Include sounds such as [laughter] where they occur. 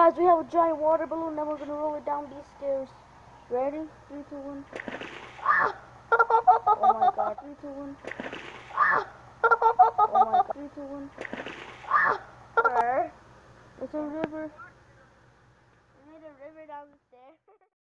Guys, we have a giant water balloon, Now we're gonna roll it down these stairs. Ready? Three, two, one. [laughs] Oh my god, three, two, one. Oh my god, three, two, one. It's a river. We need a river down the stairs.